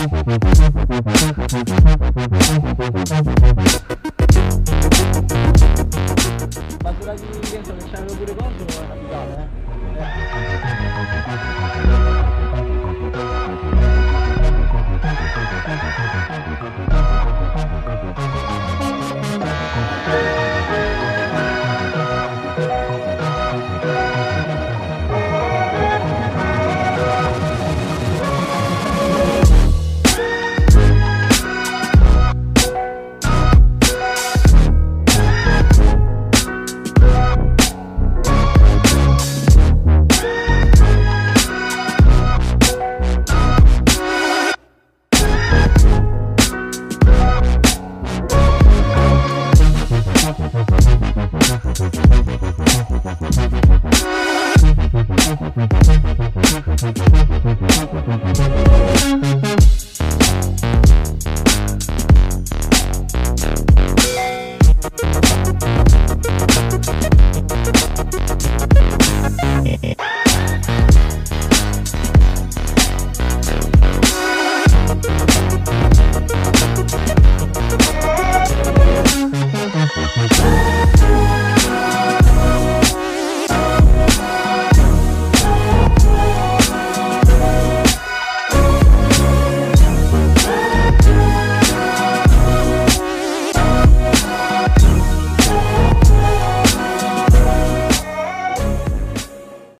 Ma se la rientro che c'erano pure contro è capitale, eh? eh.